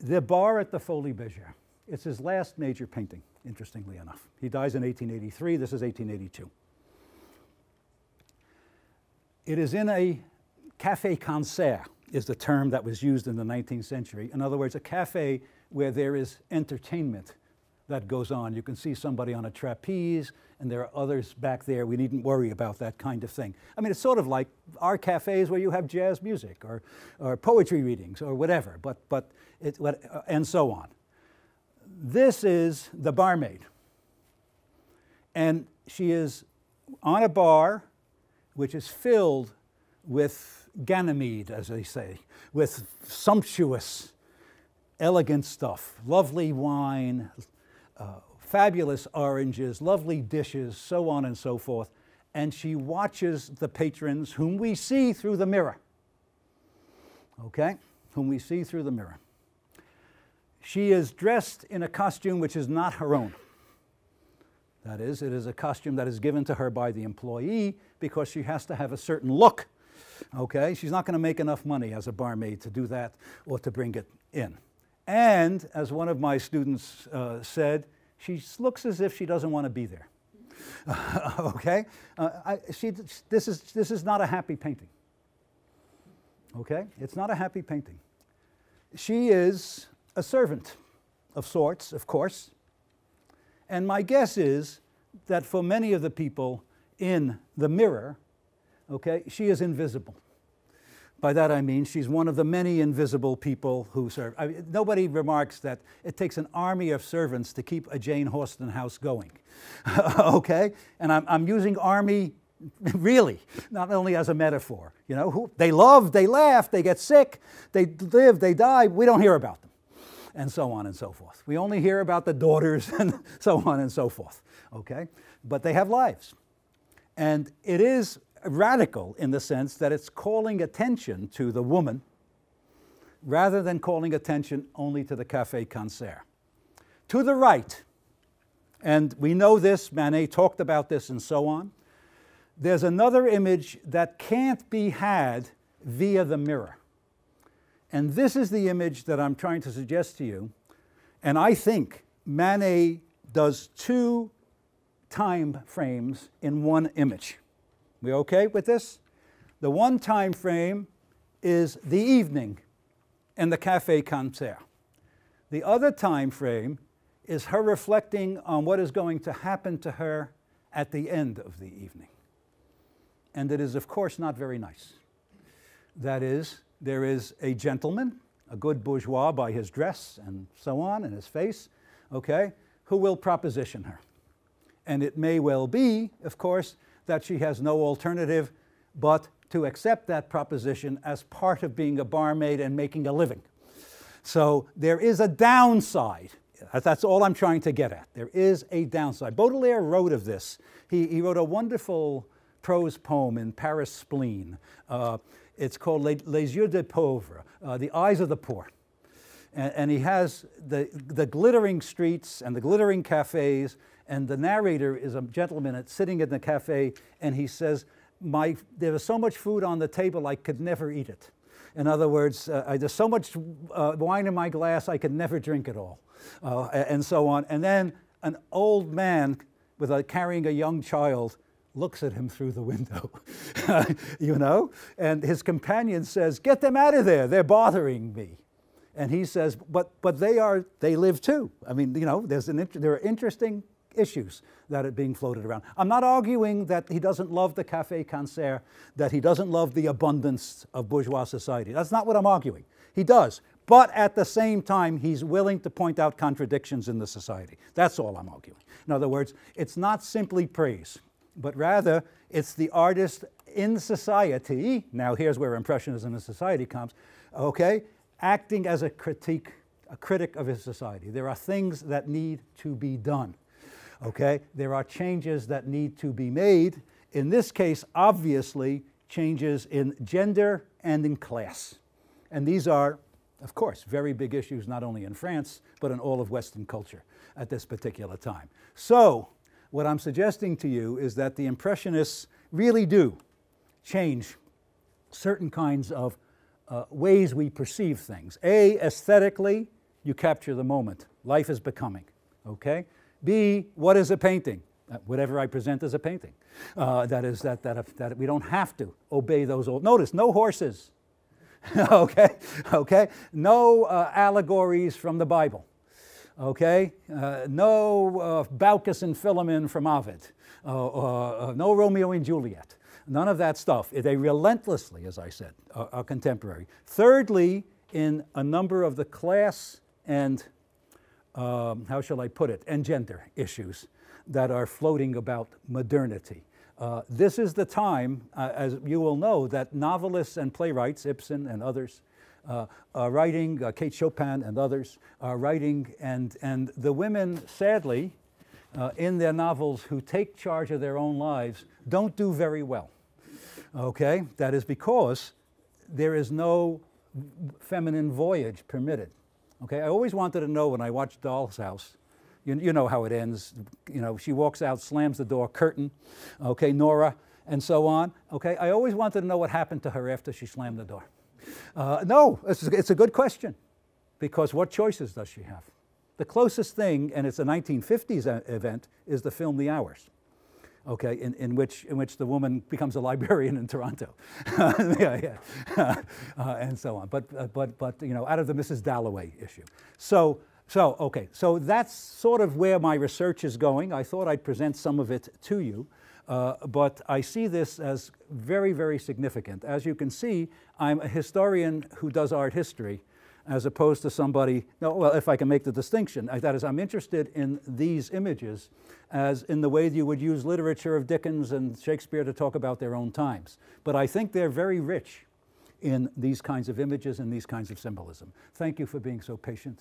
the bar at the Folies Bergère. It's his last major painting, interestingly enough. He dies in 1883. This is 1882. It is in a cafe concert, is the term that was used in the 19th century. In other words, a cafe where there is entertainment that goes on. You can see somebody on a trapeze, and there are others back there. We needn't worry about that kind of thing. I mean, it's sort of like our cafes where you have jazz music or, or poetry readings or whatever, but, but it, uh, and so on. This is the barmaid. And she is on a bar which is filled with Ganymede, as they say, with sumptuous, elegant stuff, lovely wine, uh, fabulous oranges, lovely dishes, so on and so forth. And she watches the patrons whom we see through the mirror. Okay? Whom we see through the mirror. She is dressed in a costume which is not her own. That is, it is a costume that is given to her by the employee because she has to have a certain look. Okay? She's not going to make enough money as a barmaid to do that or to bring it in. And as one of my students uh, said, she looks as if she doesn't want to be there. okay? Uh, I, she, this, is, this is not a happy painting. Okay? It's not a happy painting. She is a servant of sorts, of course. And my guess is that for many of the people in the mirror, okay, she is invisible. By that I mean she's one of the many invisible people who serve. I nobody remarks that it takes an army of servants to keep a Jane Austen house going. okay? And I'm, I'm using army really, not only as a metaphor. You know, who, they love, they laugh, they get sick, they live, they die. We don't hear about them. And so on and so forth. We only hear about the daughters and so on and so forth. Okay? But they have lives. And it is radical in the sense that it's calling attention to the woman rather than calling attention only to the cafe concert. To the right, and we know this, Manet talked about this and so on, there's another image that can't be had via the mirror. And this is the image that I'm trying to suggest to you. And I think Manet does two time frames in one image. We okay with this? The one time frame is the evening in the cafe concert. The other time frame is her reflecting on what is going to happen to her at the end of the evening. And it is, of course, not very nice. That is, there is a gentleman, a good bourgeois by his dress and so on, and his face, okay, who will proposition her. And it may well be, of course, that she has no alternative but to accept that proposition as part of being a barmaid and making a living. So there is a downside. That's all I'm trying to get at. There is a downside. Baudelaire wrote of this. He, he wrote a wonderful prose poem in Paris Spleen. Uh, it's called Les, Les Yeux des Pauvres, uh, The Eyes of the Poor. And, and he has the, the glittering streets and the glittering cafes and the narrator is a gentleman sitting in the cafe, and he says, My, There was so much food on the table, I could never eat it. In other words, uh, there's so much uh, wine in my glass, I could never drink it all, uh, and so on. And then an old man with a, carrying a young child looks at him through the window, you know? And his companion says, Get them out of there, they're bothering me. And he says, But, but they, are, they live too. I mean, you know, there's an, there are interesting issues that are being floated around. I'm not arguing that he doesn't love the cafe concert, that he doesn't love the abundance of bourgeois society. That's not what I'm arguing. He does. But at the same time, he's willing to point out contradictions in the society. That's all I'm arguing. In other words, it's not simply praise, but rather it's the artist in society. Now, here's where Impressionism in society comes, okay, acting as a critique, a critic of his society. There are things that need to be done. Okay? There are changes that need to be made. In this case, obviously, changes in gender and in class. And these are, of course, very big issues not only in France, but in all of Western culture at this particular time. So, what I'm suggesting to you is that the Impressionists really do change certain kinds of uh, ways we perceive things. A, aesthetically, you capture the moment. Life is becoming, okay? B, what is a painting? Uh, whatever I present as a painting. Uh, that is, that, that, that we don't have to obey those old. Notice, no horses, okay? Okay? No uh, allegories from the Bible, okay? Uh, no uh, Baucis and Philemon from Ovid, uh, no Romeo and Juliet. None of that stuff. They relentlessly, as I said, are, are contemporary. Thirdly, in a number of the class and, um, how shall I put it, and gender issues that are floating about modernity. Uh, this is the time, uh, as you will know, that novelists and playwrights, Ibsen and others, uh, are writing, uh, Kate Chopin and others, are writing, and, and the women, sadly, uh, in their novels who take charge of their own lives don't do very well. Okay? That is because there is no feminine voyage permitted. Okay? I always wanted to know when I watched Doll's House you, you know how it ends. You know, she walks out, slams the door, curtain, okay, Nora, and so on. Okay, I always wanted to know what happened to her after she slammed the door. Uh, no, it's, it's a good question because what choices does she have? The closest thing, and it's a 1950s event, is the film The Hours okay, in, in, which, in which the woman becomes a librarian in Toronto, yeah, yeah. uh, and so on. But, uh, but, but, you know, out of the Mrs. Dalloway issue. So so, okay, so that's sort of where my research is going. I thought I'd present some of it to you, uh, but I see this as very, very significant. As you can see, I'm a historian who does art history as opposed to somebody, no, well, if I can make the distinction, that is, I'm interested in these images as in the way that you would use literature of Dickens and Shakespeare to talk about their own times. But I think they're very rich in these kinds of images and these kinds of symbolism. Thank you for being so patient.